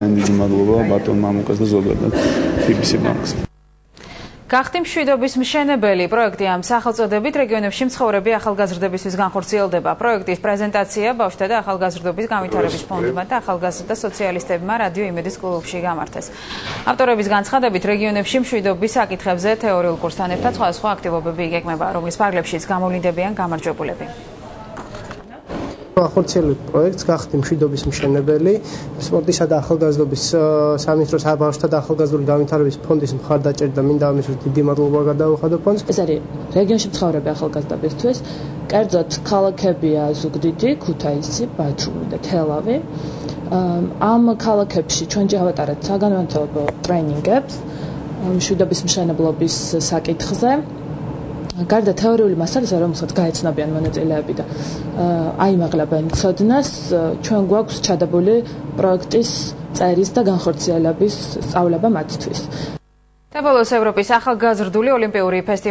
დიდი მადლობა ბატონ მამუკას და ზოგადად TBC ბანკს. გახტი მშვიდობის მშენებელი პროექტი ამ სახელწოდებით რეგიონებში მცხოვრები ახალგაზრდებისთვის განხორციელდება. პროექტის პრეზენტაცია ბავშვთა და ახალგაზრდობის განვითარების ფონდმა და ახალგაზრდა სოციალისტებმა რადიო იმედის კლუბში გამართეს. ავტორების განცხადებით რეგიონებში მშვიდობის საკითხებზე თეორიულ კურსთან ერთად სხვადასხვა აქტივობები იგეგმება, რომლის ფარგლებშიც გამოვლინდებიან გამარჯვებულები. ახორციელებ პროექტს გახდი მშვიდობის მშენებელი სპორტისა და ახალგაზრდობის სამინისტროს აბავშთა და ახალგაზრდული განვითარების ფონდის მხარდაჭერა და მინდა ამისთვის დიდი მადლობა გადავუხადო ფონდს ეს არის რეგიონში მცხოვრები ახალგაზრდებისთვის კერძოდ ქალაქებია ზუგდიდი ქუთაისი ბათუმი და თელავი ამ ქალაქებში ჩვენ ჯავატარეთ საგანმანათლებლო ტრენინგებს მშვიდობის მშენებლობის საკითხზე გარდა თეორიული მასალისა, რომელსაც გაეცნობიან მონაწილეები და აიმაღლებენ ცოდნას, ჩვენ გვაქვს ჩადებული პროექტის წერის და განხორციელების სწავლება მათთვის. და ბოლოს ევროპის ახალგაზრდული ოლიმპიური ფესტივალი